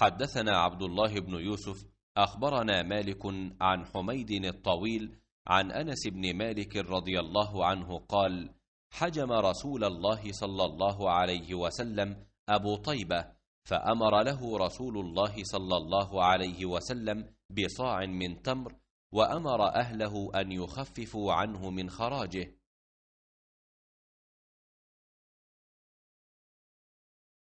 حدثنا عبد الله بن يوسف أخبرنا مالك عن حميد الطويل عن أنس بن مالك رضي الله عنه قال حجم رسول الله صلى الله عليه وسلم أبو طيبة فأمر له رسول الله صلى الله عليه وسلم بصاع من تمر وأمر أهله أن يخففوا عنه من خراجه.